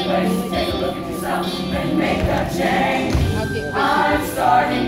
Take a look at yourself and make a change. I'm starting.